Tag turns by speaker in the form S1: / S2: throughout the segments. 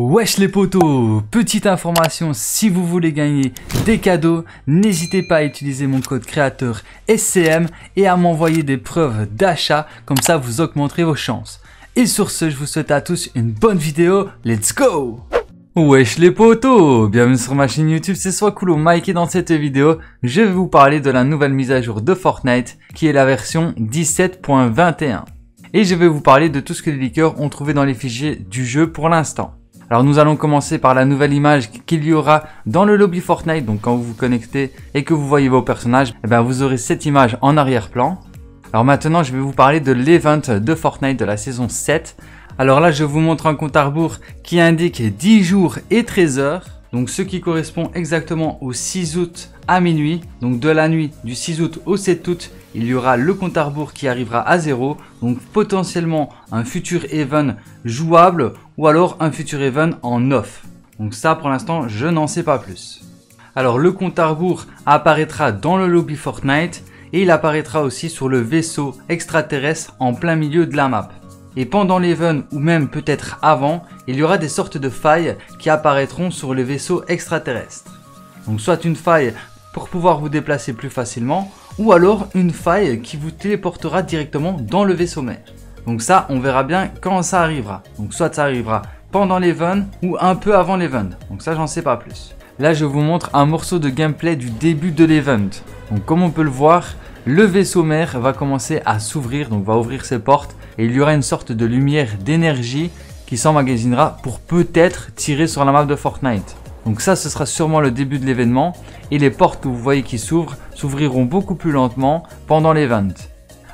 S1: Wesh les potos Petite information, si vous voulez gagner des cadeaux, n'hésitez pas à utiliser mon code créateur SCM et à m'envoyer des preuves d'achat, comme ça vous augmenterez vos chances. Et sur ce, je vous souhaite à tous une bonne vidéo, let's go Wesh les potos Bienvenue sur ma chaîne YouTube, c'est Swakulo Mike et dans cette vidéo, je vais vous parler de la nouvelle mise à jour de Fortnite qui est la version 17.21. Et je vais vous parler de tout ce que les leakers ont trouvé dans les fichiers du jeu pour l'instant. Alors nous allons commencer par la nouvelle image qu'il y aura dans le lobby Fortnite. Donc quand vous vous connectez et que vous voyez vos personnages, eh bien, vous aurez cette image en arrière-plan. Alors maintenant je vais vous parler de l'event de Fortnite de la saison 7. Alors là je vous montre un compte à rebours qui indique 10 jours et 13 heures. Donc ce qui correspond exactement au 6 août à minuit. Donc de la nuit du 6 août au 7 août, il y aura le compte à rebours qui arrivera à zéro, donc potentiellement un futur event jouable ou alors un futur event en off. Donc ça pour l'instant je n'en sais pas plus. Alors le compte à rebours apparaîtra dans le lobby Fortnite et il apparaîtra aussi sur le vaisseau extraterrestre en plein milieu de la map. Et pendant l'event ou même peut-être avant, il y aura des sortes de failles qui apparaîtront sur le vaisseau extraterrestre. Donc soit une faille pour pouvoir vous déplacer plus facilement ou alors une faille qui vous téléportera directement dans le vaisseau mère. Donc ça, on verra bien quand ça arrivera. Donc soit ça arrivera pendant l'event ou un peu avant l'event. Donc ça, j'en sais pas plus. Là, je vous montre un morceau de gameplay du début de l'event. Donc comme on peut le voir, le vaisseau mère va commencer à s'ouvrir, donc va ouvrir ses portes et il y aura une sorte de lumière d'énergie qui s'emmagasinera pour peut-être tirer sur la map de Fortnite. Donc ça, ce sera sûrement le début de l'événement et les portes que vous voyez qui s'ouvrent s'ouvriront beaucoup plus lentement pendant l'event.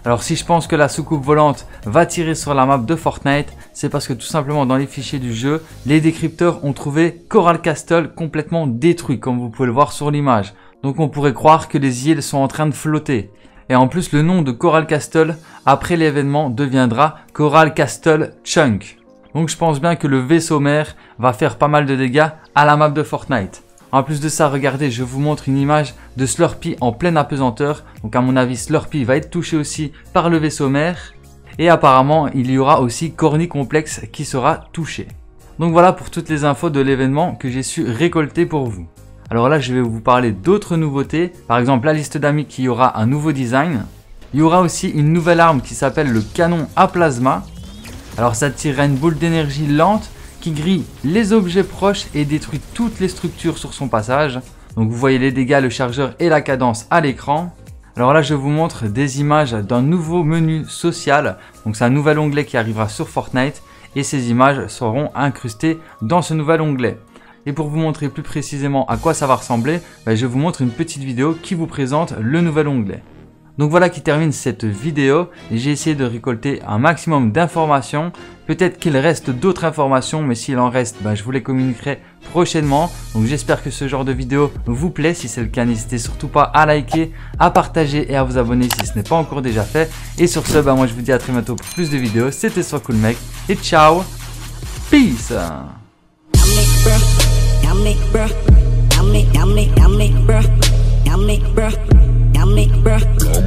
S1: Alors si je pense que la soucoupe volante va tirer sur la map de Fortnite, c'est parce que tout simplement dans les fichiers du jeu, les décrypteurs ont trouvé Coral Castle complètement détruit comme vous pouvez le voir sur l'image. Donc on pourrait croire que les îles sont en train de flotter. Et en plus le nom de Coral Castle après l'événement deviendra Coral Castle Chunk. Donc je pense bien que le vaisseau mère va faire pas mal de dégâts à la map de Fortnite. En plus de ça, regardez, je vous montre une image de Slurpee en pleine apesanteur. Donc à mon avis, Slurpee va être touché aussi par le vaisseau mère. Et apparemment, il y aura aussi Corny Complex qui sera touché. Donc voilà pour toutes les infos de l'événement que j'ai su récolter pour vous. Alors là, je vais vous parler d'autres nouveautés. Par exemple, la liste d'amis qui aura un nouveau design. Il y aura aussi une nouvelle arme qui s'appelle le canon à plasma. Alors ça tirera une boule d'énergie lente qui grille les objets proches et détruit toutes les structures sur son passage. Donc vous voyez les dégâts, le chargeur et la cadence à l'écran. Alors là je vous montre des images d'un nouveau menu social. Donc c'est un nouvel onglet qui arrivera sur Fortnite et ces images seront incrustées dans ce nouvel onglet. Et pour vous montrer plus précisément à quoi ça va ressembler, ben, je vous montre une petite vidéo qui vous présente le nouvel onglet. Donc voilà qui termine cette vidéo. J'ai essayé de récolter un maximum d'informations. Peut-être qu'il reste d'autres informations, mais s'il en reste, ben, je vous les communiquerai prochainement. Donc j'espère que ce genre de vidéo vous plaît. Si c'est le cas, n'hésitez surtout pas à liker, à partager et à vous abonner si ce n'est pas encore déjà fait. Et sur ce, ben, moi je vous dis à très bientôt pour plus de vidéos. C'était soit cool mec et ciao, peace. yummy, bruh. Yummy, yummy, yummy, bruh. Yummy, bruh. Yummy, bruh.